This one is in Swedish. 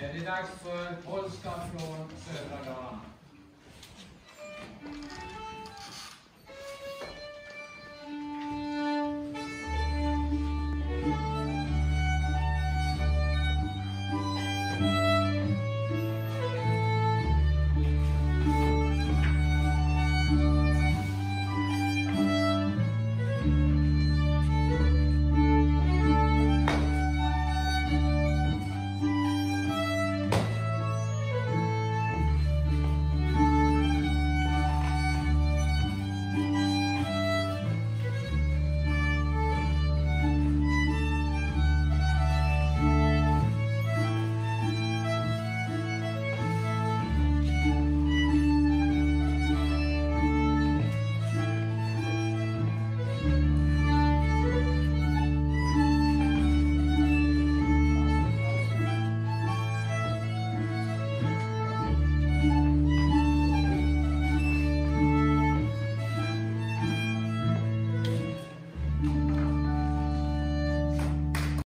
Eh, det är dags för polska från södra Dalarna.